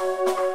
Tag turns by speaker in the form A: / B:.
A: Bye.